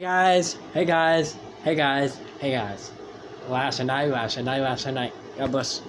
Guys, hey guys, hey guys, hey guys. Last night, last night, last night. God bless.